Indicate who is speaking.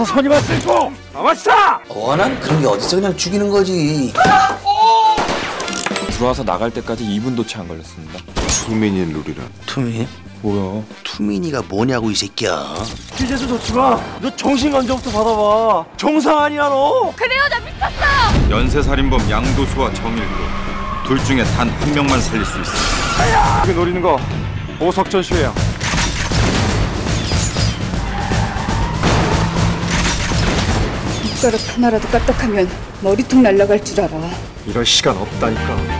Speaker 1: 가서 선임할 수 있고 가만있어!
Speaker 2: 원한 그런 게 어딨어 그냥 죽이는 거지.
Speaker 3: 들어와서 나갈 때까지 2분도 채 안 걸렸습니다.
Speaker 4: 투민이 룰이란
Speaker 2: 투민?
Speaker 3: 뭐야?
Speaker 2: 투민이가 뭐냐고 이 새끼야.
Speaker 1: 퀴즈도 좋지만 너 정신 건조부터 받아봐. 정상 아니야 너?
Speaker 5: 그래요 나 미쳤어!
Speaker 4: 연쇄살인범 양도수와 정일도 둘 중에 단 한 명만 살릴 수 있어.
Speaker 1: 여기 노리는 거 보석전 시회야
Speaker 6: 숟가락 하나라도 까딱하면 머리통 날아갈 줄 알아.
Speaker 1: 이럴 시간 없다니까